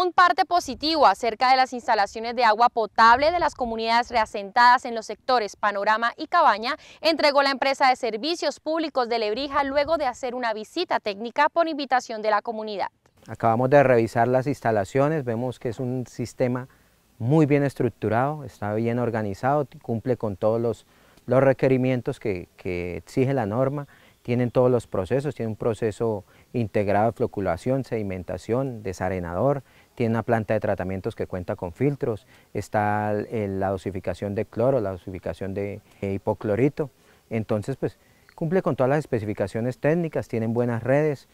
Un parte positivo acerca de las instalaciones de agua potable de las comunidades reasentadas en los sectores Panorama y Cabaña entregó la empresa de servicios públicos de Lebrija luego de hacer una visita técnica por invitación de la comunidad. Acabamos de revisar las instalaciones, vemos que es un sistema muy bien estructurado, está bien organizado, cumple con todos los, requerimientos que, que exige la norma, tienen todos los procesos, tiene un proceso integrado de floculación, sedimentación, desarenador, tiene una planta de tratamientos que cuenta con filtros, está la dosificación de cloro, la dosificación de hipoclorito, entonces pues cumple con todas las especificaciones técnicas, tienen buenas redes,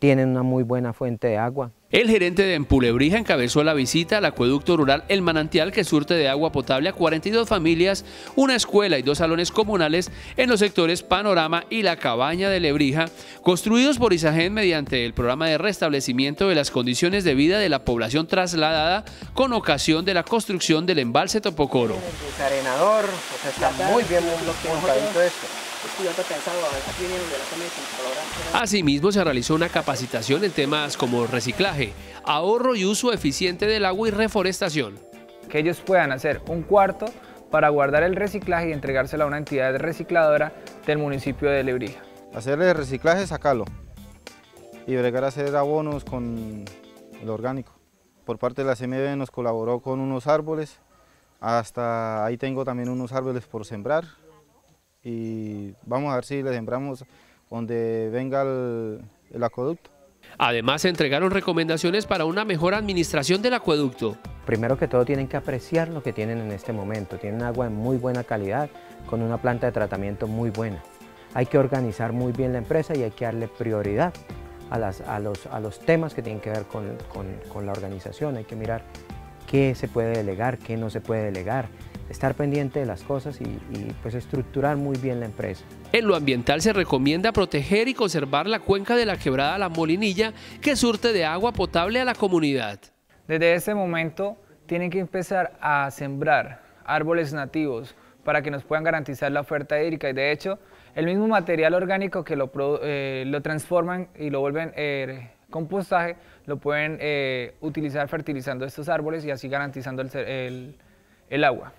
tienen una muy buena fuente de agua. El gerente de Empulebrija encabezó la visita al acueducto rural El Manantial que surte de agua potable a 42 familias, una escuela y dos salones comunales en los sectores Panorama y La Cabaña de Lebrija, construidos por Isagen mediante el programa de restablecimiento de las condiciones de vida de la población trasladada con ocasión de la construcción del embalse Topocoro. arenador, está muy bien esto. Asimismo, se realizó una capacitación en temas como reciclaje, ahorro y uso eficiente del agua y reforestación. Que ellos puedan hacer un cuarto para guardar el reciclaje y entregárselo a una entidad recicladora del municipio de Lebrija. Hacerle el reciclaje, sacarlo y bregar a hacer abonos con el orgánico. Por parte de la CMB nos colaboró con unos árboles, hasta ahí tengo también unos árboles por sembrar, y vamos a ver si le sembramos donde venga el, acueducto. Además, se entregaron recomendaciones para una mejor administración del acueducto. Primero que todo tienen que apreciar lo que tienen en este momento. Tienen agua en muy buena calidad, con una planta de tratamiento muy buena. Hay que organizar muy bien la empresa y hay que darle prioridad a, las, a, los, a los, temas que tienen que ver con, con, con la organización. Hay que mirar qué se puede delegar, qué no se puede delegar, estar pendiente de las cosas y, pues estructurar muy bien la empresa. En lo ambiental se recomienda proteger y conservar la cuenca de la quebrada La Molinilla que surte de agua potable a la comunidad. Desde ese momento tienen que empezar a sembrar árboles nativos para que nos puedan garantizar la oferta hídrica y de hecho el mismo material orgánico que lo, eh, lo transforman y lo vuelven eh, compostaje lo pueden eh, utilizar fertilizando estos árboles y así garantizando el agua.